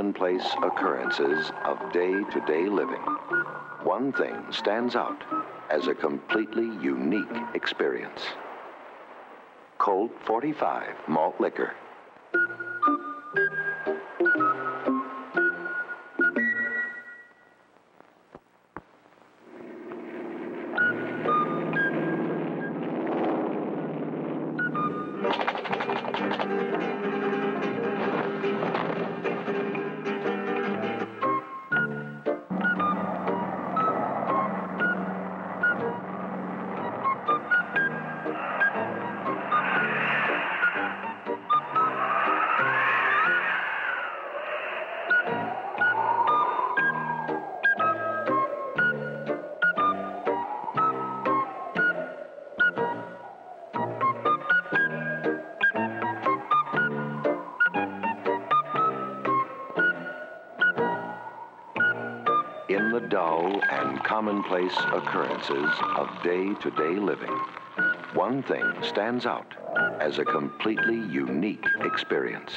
commonplace occurrences of day to day living, one thing stands out as a completely unique experience Colt 45 malt liquor. Dull and commonplace occurrences of day to day living, one thing stands out as a completely unique experience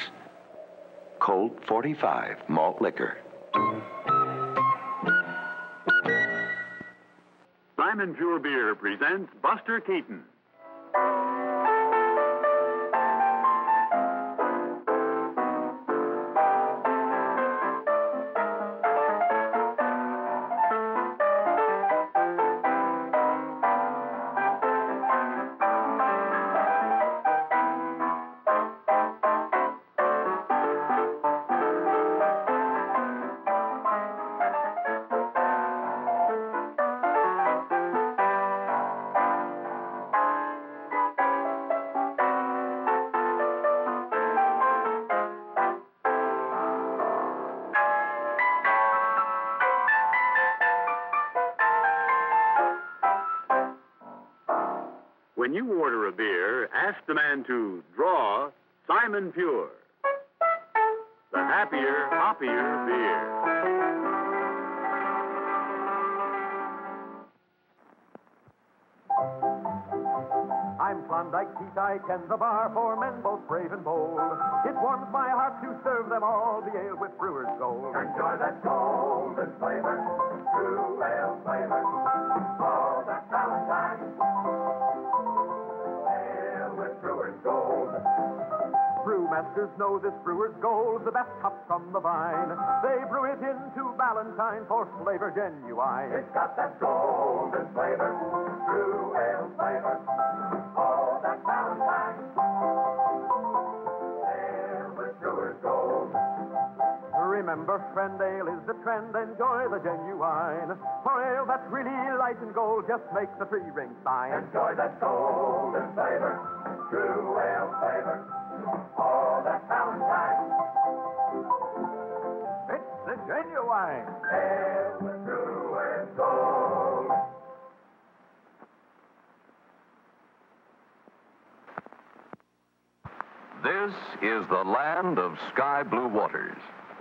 Colt 45 malt liquor. Simon Pure Beer presents Buster Keaton. Beer, ask the man to draw Simon Pure. The happier, hoppier beer. I'm Klondike, I and the bar for men both brave and bold. It warms my heart to serve them all the ale with brewer's gold. Enjoy that golden flavor, true ale flavor. Brewmasters know this brewer's gold, the best hop from the vine. They brew it into Ballantine for flavor genuine. It's got that golden flavor, true ale flavor. Oh, that Ballantine. Ale with brewer's gold. Remember, friend, ale is the trend. Enjoy the genuine. For ale that's really light and gold just makes the three ring sign. Enjoy that golden flavor, true ale flavor. Oh, that Ballantine. It's the genuine. Ale with true and gold. This is the land of sky blue waters,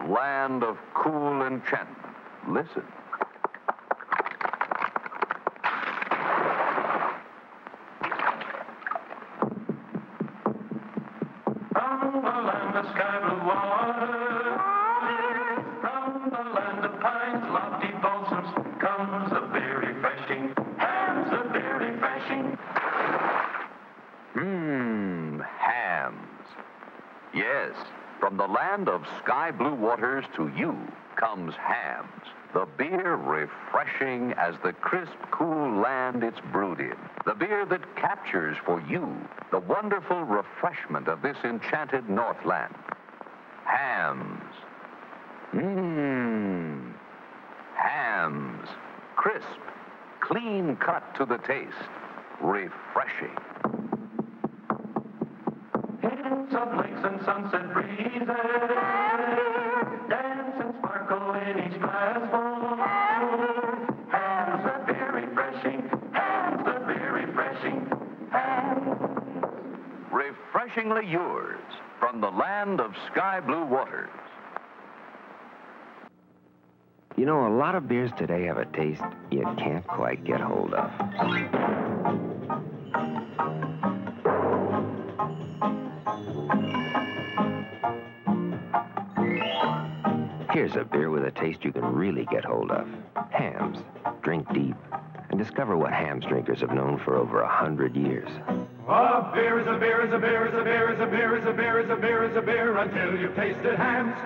land of cool enchantment. Listen. From the land of sky blue waters to you comes Hamm's. The beer refreshing as the crisp, cool land it's brewed in. The beer that captures for you the wonderful refreshment of this enchanted Northland. Hamm's. Mmm. Hamm's. Crisp, clean cut to the taste. Refreshing. Hills of lakes and sunset breezes, dance and sparkle in each glassful. Hamm's a beer refreshing, Hamm's a beer refreshing, Hamm's. Refreshingly yours from the land of sky blue waters. You know, a lot of beers today have a taste you can't quite get hold of. There's a beer with a taste you can really get hold of. Hamm's. Drink deep and discover what Hamm's drinkers have known for over a hundred years. A beer is a beer is a beer is a beer is a beer is a beer is a beer is a beer until you've tasted. Hamm's,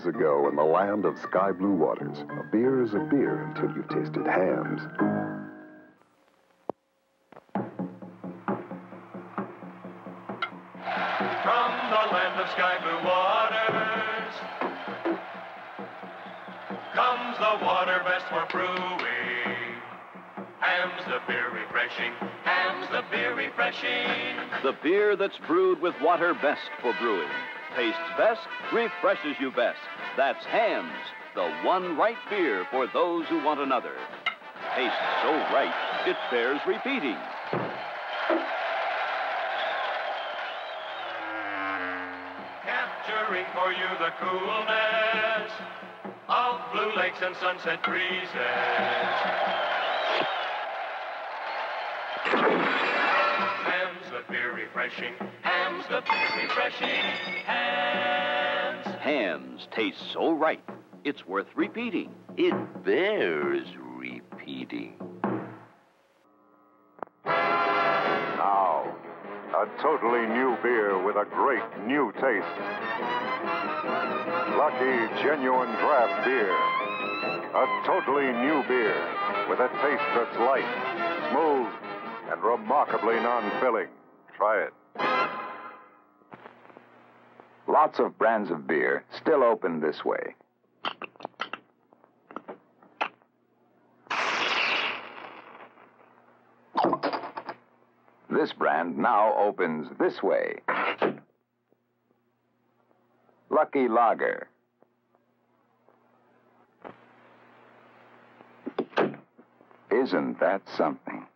years ago in the land of sky blue waters. A beer is a beer until you've tasted Hamm's. From the land of sky blue waters comes the water best for brewing. Hamm's the beer refreshing. Hamm's the beer refreshing. The beer that's brewed with water best for brewing. Tastes best, refreshes you best. That's Hamm's, the one right beer for those who want another. Tastes so right, it bears repeating. Capturing for you the coolness of blue lakes and sunset breezes. Hamm's the beer refreshing. Hamm's the beer refreshing. Hamm's. Hamm's tastes so right, it's worth repeating. It bears repeating. Now, a totally new beer with a great new taste. Lucky Genuine Draft Beer. A totally new beer with a taste that's light, smooth, and remarkably non-filling. Try it. Lots of brands of beer still open this way. This brand now opens this way. Lucky Lager. Isn't that something?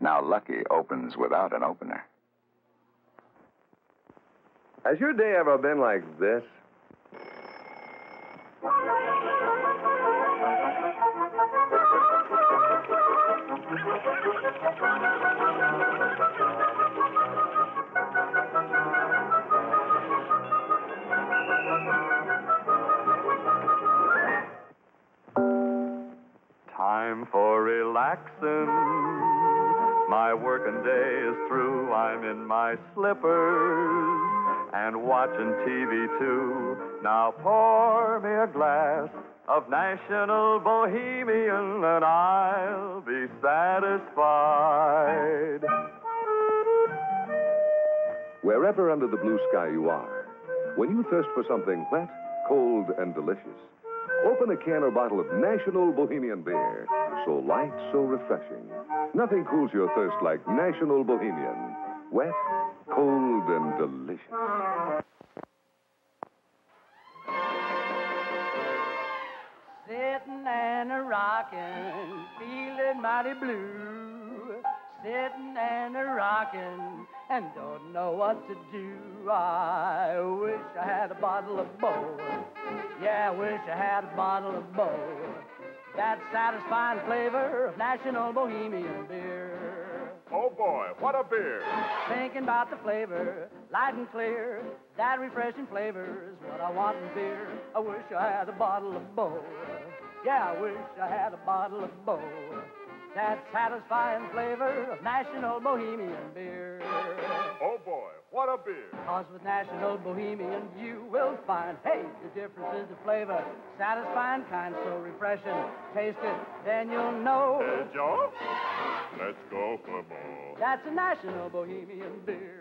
Now Lucky opens without an opener. Has your day ever been like this? Time for relaxing. My working day is through. I'm in my slippers and watching TV too. Now pour me a glass of National Bohemian and I'll be satisfied. Wherever under the blue sky you are, when you thirst for something wet, cold, and delicious, open a can or bottle of National Bohemian beer. So light, so refreshing. Nothing cools your thirst like National Bohemian. Wet, cold, and delicious. Sitting and a rocking, feeling mighty blue. Sitting and a rocking, and don't know what to do. I wish I had a bottle of Bow. Yeah, I wish I had a bottle of Bow. That satisfying flavor of National Bohemian beer. Oh boy, what a beer! Thinking about the flavor, light and clear. That refreshing flavor is what I want in beer. I wish I had a bottle of Bow. Yeah, I wish I had a bottle of Bow. That satisfying flavor of National Bohemian beer. Oh boy, what a beer! Cause with National Bohemian you will find, hey, the difference is the flavor. Satisfying kind, so refreshing. Taste it, then you'll know. Hey, Joe, let's go for more. That's a National Bohemian beer.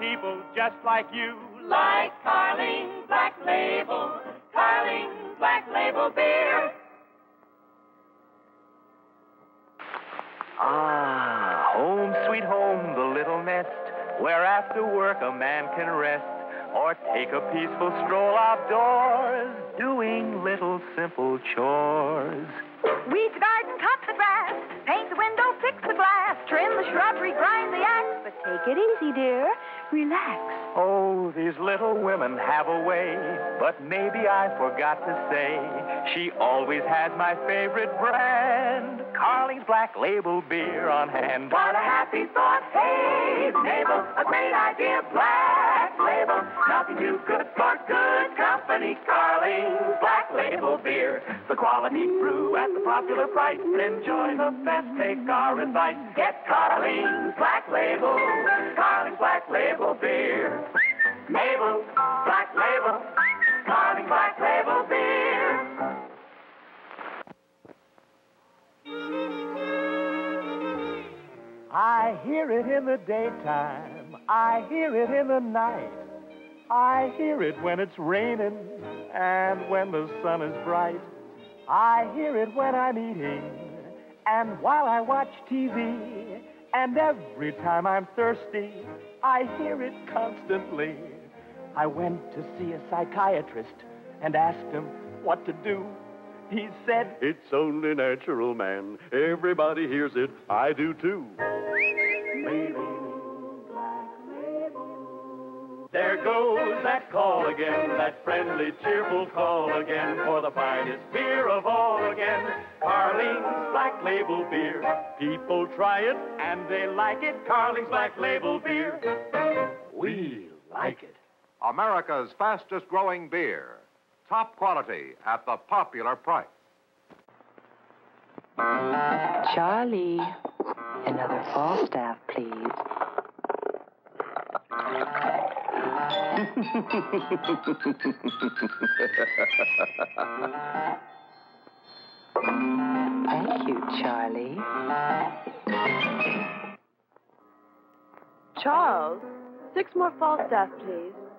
People just like you Like Carling Black Label, Carling Black Label beer. Ah, home sweet home, the little nest where after work a man can rest or take a peaceful stroll outdoors, doing little simple chores. Weed the garden, cut the grass, paint the window, fix the glass, trim the shrubbery, grind the axe. But take it easy, dear. Relax. Oh, these little women have a way, but maybe I forgot to say she always has my favorite brand, Carling's Black Label beer on hand. Got a happy thought, hey, Mabel, a great idea, Black Label. Nothing too good for good company, Carling's Black Label beer. The quality brew at the popular price. Enjoy the best, take our advice. Get Carling's Black Label, Carling's Black Label beer. Mabel, Black Label, Carling's Black Label beer. I hear it in the daytime. I hear it in the night. I hear it when it's raining and when the sun is bright. I hear it when I'm eating and while I watch TV. And every time I'm thirsty, I hear it constantly. I went to see a psychiatrist and asked him what to do. He said, It's only natural, man. Everybody hears it. I do too. There goes that call again, that friendly, cheerful call again for the finest beer of all again. Carling's Black Label beer. People try it and they like it. Carling's Black Label beer. We like it. America's fastest growing beer. Top quality at the popular price. Charlie, another Falstaff, please. Thank you, Charlie. Charles, six more Falstaff, please.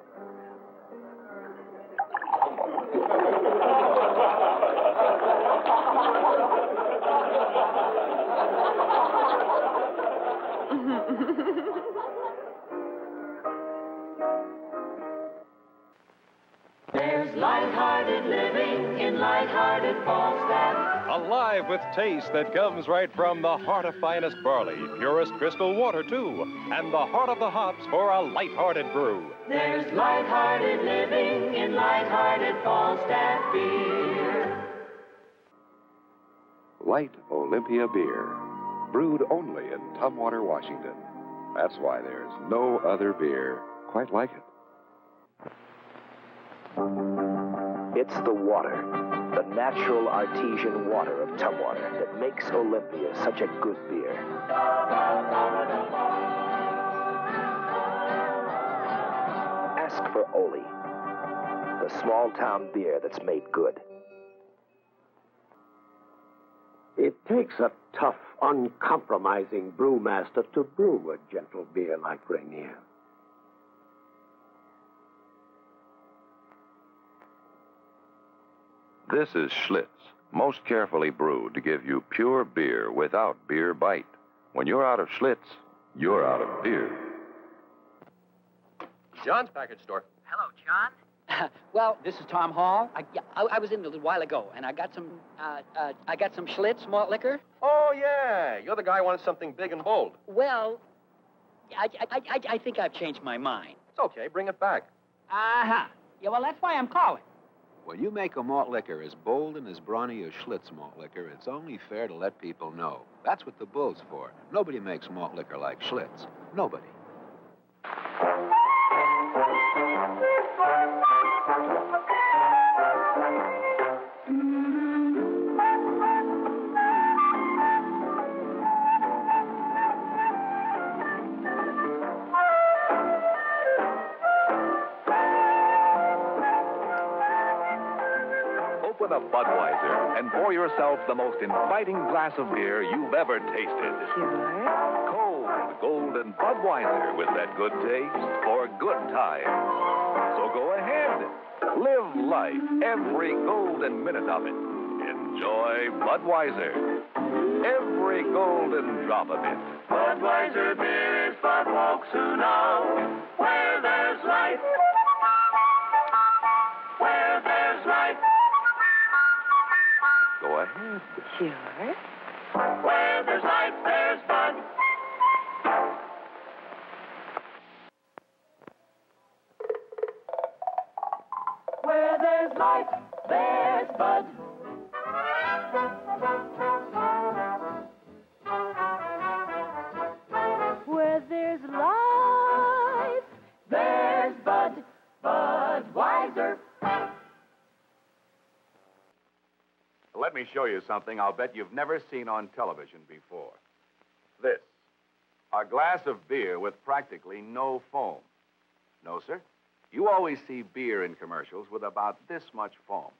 Alive with taste that comes right from the heart of finest barley, purest crystal water, too, and the heart of the hops for a light-hearted brew. There's light-hearted living in light-hearted Falstaff beer. Light Olympia beer, brewed only in Tumwater, Washington. That's why there's no other beer quite like it. It's the water, the natural artesian water of Tumwater that makes Olympia such a good beer. Ask for Oly, the small town beer that's made good. It takes a tough, uncompromising brewmaster to brew a gentle beer like Rainier. This is Schlitz, most carefully brewed to give you pure beer without beer bite. When you're out of Schlitz, you're out of beer. John's package store. Hello, John. well, this is Tom Hall. I, yeah, I, I was in a little while ago, and I got some, uh, uh, I got some Schlitz malt liquor. Oh, yeah. You're the guy who wants something big and bold. Well, I, I, I, I think I've changed my mind. It's okay. Bring it back. Uh-huh. Yeah, well, that's why I'm calling. When you make a malt liquor as bold and as brawny as Schlitz malt liquor, it's only fair to let people know. That's what the bull's for. Nobody makes malt liquor like Schlitz. Nobody. A Budweiser and pour yourself the most inviting glass of beer you've ever tasted. Cold, golden Budweiser with that good taste for good times. So go ahead. Live life every golden minute of it. Enjoy Budweiser. Every golden drop of it. Budweiser beer is for folks who know where there's life. Sure. Where there's life, there's Bud. Where there's life, there's Bud. Me show you something I'll bet you've never seen on television before. This a glass of beer with practically no foam. No, sir. You always see beer in commercials with about this much foam.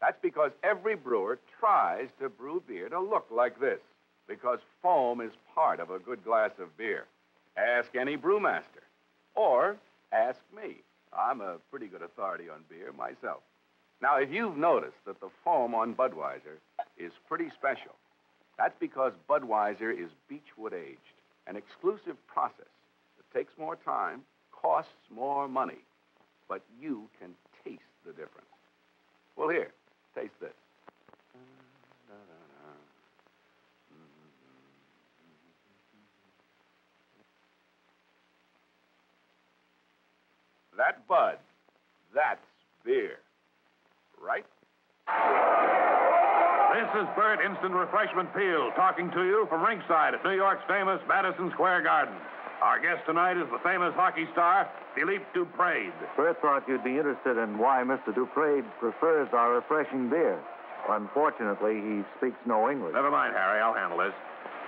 That's because every brewer tries to brew beer to look like this, because foam is part of a good glass of beer. Ask any brewmaster. Or ask me. I'm a pretty good authority on beer myself. Now, if you've noticed that the foam on Budweiser is pretty special, that's because Budweiser is Beechwood aged, an exclusive process that takes more time, costs more money, but you can taste the difference. Well, here, taste this. That Bud, that's beer. Right? This is Bert Instant Refreshment Piel talking to you from ringside at New York's famous Madison Square Garden. Our guest tonight is the famous hockey star, Philippe Duprade. Bert thought you'd be interested in why Mr. Duprade prefers our refreshing beer. Unfortunately, he speaks no English. Never mind, Harry. I'll handle this.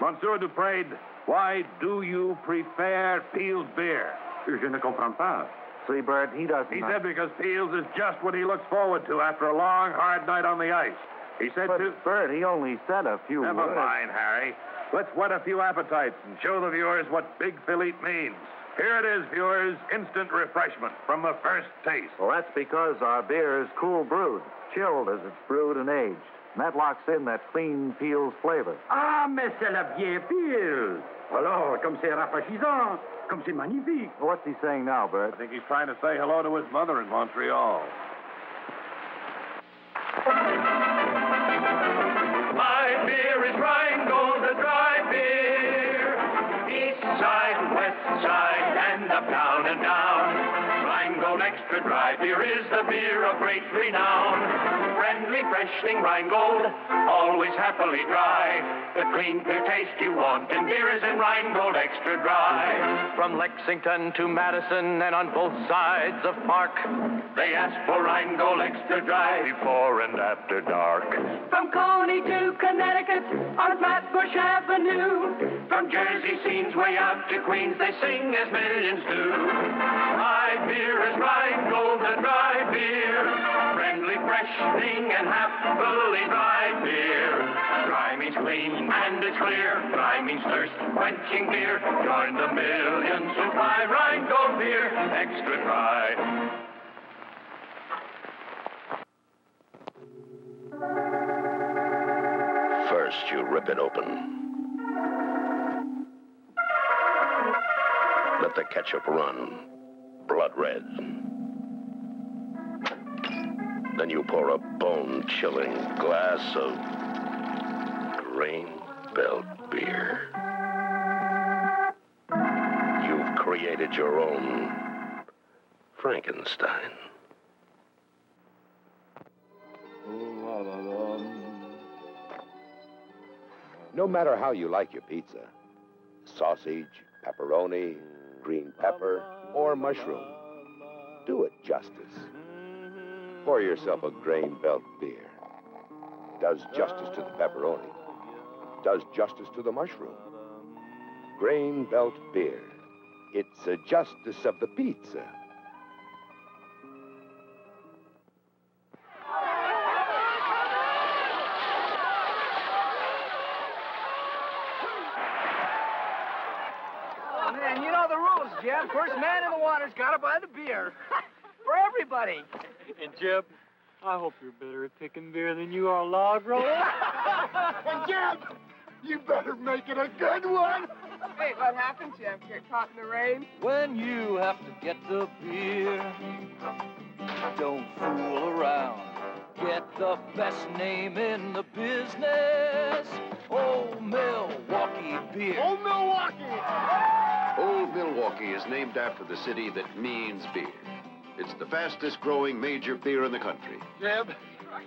Monsieur Duprade, why do you prefer Piel's beer? Je ne comprends pas. See, Bert, he doesn't. He said because Piel's is just what he looks forward to after a long, hard night on the ice. He said but, to. Bert, he only said a few words. Never words. mind, Harry. Let's whet a few appetites and show the viewers what Big Philippe means. Here it is, viewers instant refreshment from the first taste. Well, that's because our beer is cool brewed, chilled as it's brewed and aged. And that locks in that clean Piel's flavor. Ah, mais c'est la bien pile. Alors, comme c'est rafraîchissant, comme c'est magnifique. What's he saying now, Bert? I think he's trying to say hello to his mother in Montreal. The beer of great renown. Friendly, freshening Rheingold, always happily dry. The clean, clear taste you want in beer is in Rheingold Extra Dry. From Lexington to Madison and on both sides of Park, they ask for Rheingold Extra Dry before and after dark. From Coney to Connecticut on Flatbush Avenue. From Jersey scenes way out to Queens, they sing as millions do. My beer is Rheingold, the dry beer. Friendly, freshening, and happily dry beer. Dry means clean and it's clear. Dry means thirst quenching beer. Join the millions who buy Rheingold beer extra dry. First, you rip it open. Let the ketchup run, blood red. Then you pour a bone chilling glass of grain belt beer. You've created your own Frankenstein. No matter how you like your pizza sausage, pepperoni, green pepper, or mushroom do it justice. Pour yourself a grain belt beer. Does justice to the pepperoni, does justice to the mushroom. Grain belt beer. It's a justice of the pizza. Oh, man, you know the rules, Jeb. First man in the water's got to buy the beer. For. And Jeb, I hope you're better at picking beer than you are log rolling. and Jeb, you better make it a good one. Wait, what happened, Jeb? Get caught in the rain? When you have to get the beer, don't fool around. get the best name in the business. Old Milwaukee beer. Old Milwaukee! Old Milwaukee is named after the city that means beer. It's the fastest growing major beer in the country. Jeb,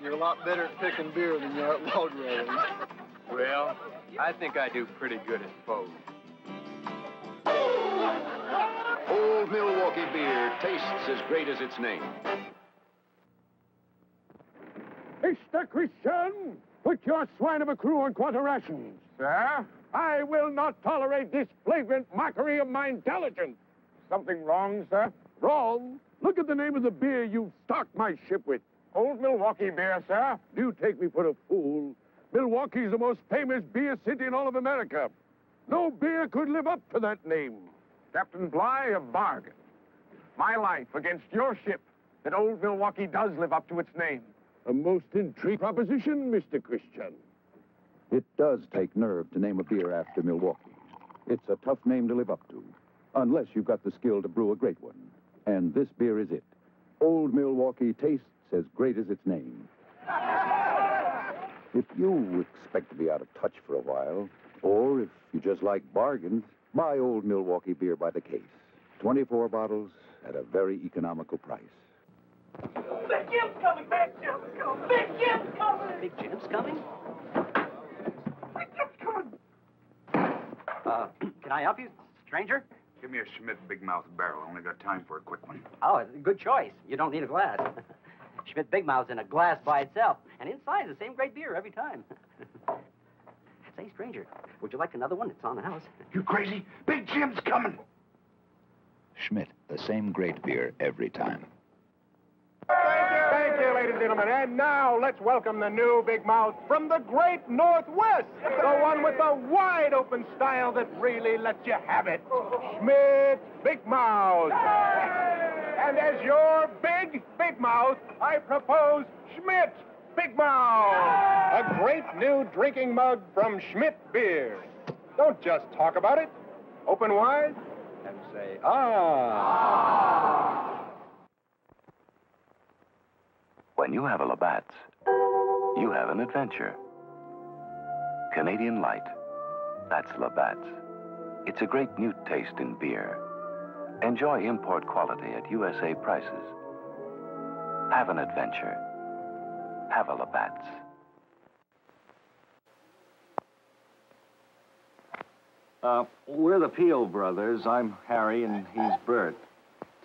you're a lot better at picking beer than you are at load rolling. Well, I think I do pretty good at both. Old Milwaukee beer tastes as great as its name. Mr. Christian, put your swine of a crew on quarter rations. Sir? I will not tolerate this flagrant mockery of my intelligence. Something wrong, sir? Wrong? Look at the name of the beer you've stocked my ship with. Old Milwaukee beer, sir. Do you take me for a fool? Milwaukee's the most famous beer city in all of America. No beer could live up to that name. Captain Bligh, a bargain. My life against your ship that old Milwaukee does live up to its name. A most intriguing proposition, Mr. Christian. It does take nerve to name a beer after Milwaukee. It's a tough name to live up to, unless you've got the skill to brew a great one. And this beer is it. Old Milwaukee tastes as great as its name. If you expect to be out of touch for a while, or if you just like bargains, buy Old Milwaukee beer by the case. 24 bottles at a very economical price. Big Jim's coming! Big Jim's coming! Big Jim's coming! Big Jim's coming? Big Jim's coming! Uh, can I help you, stranger? Give me a Schmidt Big Mouth barrel. Only got time for a quick one. Oh, good choice. You don't need a glass. Schmidt Big Mouth's in a glass by itself, and inside the same great beer every time. Say, stranger, would you like another one? It's on the house. You crazy? Big Jim's coming! Schmidt, the same great beer every time. And gentlemen. And now let's welcome the new Big Mouth from the great Northwest. The one with the wide open style that really lets you have it. Schmidt Big Mouth. And as your big Big Mouth, I propose Schmidt Big Mouth. A great new drinking mug from Schmidt Beer. Don't just talk about it. Open wide and say, ah. When you have a Labatt's, you have an adventure. Canadian Light. That's Labatt's. It's a great new taste in beer. Enjoy import quality at USA prices. Have an adventure. Have a Labatt's. Uh, we're the Piel brothers. I'm Harry, and he's Bert.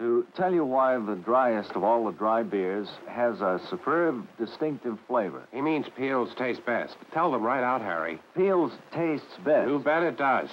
To tell you why the driest of all the dry beers has a superb, distinctive flavor. He means Piel's taste best. Tell them right out, Harry. Piel's tastes best. You bet it does.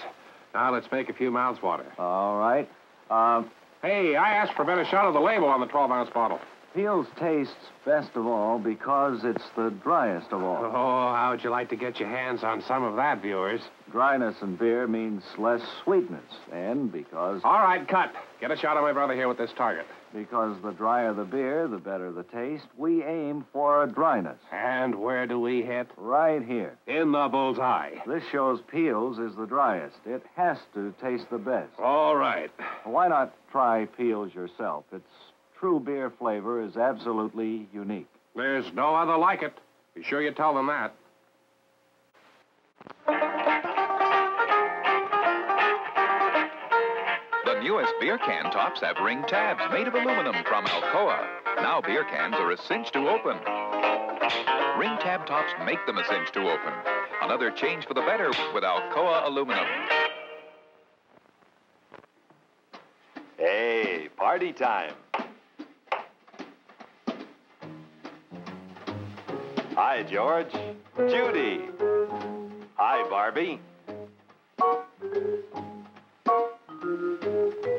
Now let's make a few mouths water. All right. Um, Hey, I asked for a better shot of the label on the 12 ounce bottle. Piel's tastes best of all because it's the driest of all. Oh, how would you like to get your hands on some of that, viewers? Dryness in beer means less sweetness, and because. All right, cut. Get a shot of my brother here with this target. Because the drier the beer, the better the taste, we aim for a dryness. And where do we hit? Right here. In the bullseye. This shows Piel's is the driest. It has to taste the best. All right. Why not try Piel's yourself? Its true beer flavor is absolutely unique. There's no other like it. Be sure you tell them that. The newest beer can tops have ring tabs made of aluminum from Alcoa. Now beer cans are a cinch to open. Ring tab tops make them a cinch to open. Another change for the better with Alcoa aluminum. Hey, party time. Hi, George. Judy. Hi, Barbie.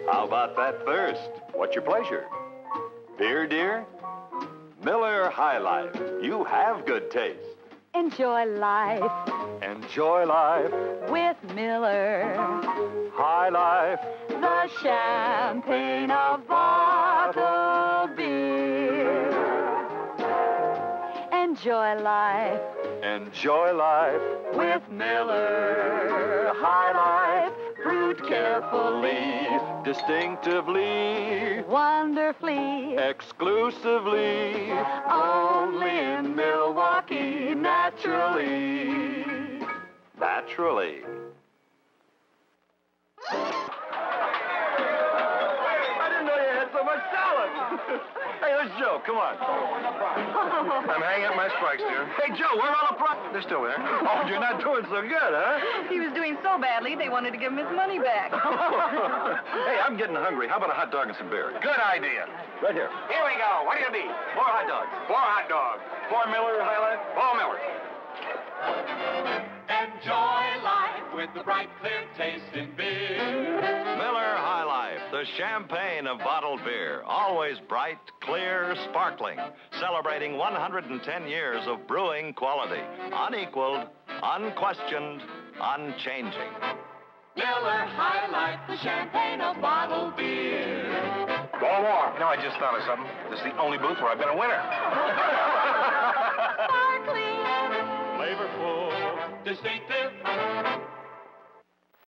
How about that thirst? What's your pleasure? Beer, dear? Miller High Life. You have good taste. Enjoy life Enjoy life. with Miller. High Life. The champagne of bottled Enjoy life. Enjoy life. With Miller. High Life, brewed carefully, distinctively, wonderfully, exclusively, only in Milwaukee, naturally. naturally. I didn't know you had so much salad. Hey, there's Joe. Come on. I'm hanging up my spikes, dear. Hey, Joe, where are all the pro- They're still there. Oh, you're not doing so good, huh? He was doing so badly, they wanted to give him his money back. hey, I'm getting hungry. How about a hot dog and some beer? Good idea. Right here. Here we go. What do you need? Four hot dogs. Four hot dogs. Four Miller High Life. Four Miller. Enjoy life with the bright, clear taste in beer. Miller High Life, the champagne of bottled beer. Always bright, clear, sparkling. Celebrating 110 years of brewing quality. Unequaled, unquestioned, unchanging. Miller High Life, the champagne of bottled beer. Go more. You know, I just thought of something. This is the only booth where I've been a winner. Sparkling. Flavorful, distinct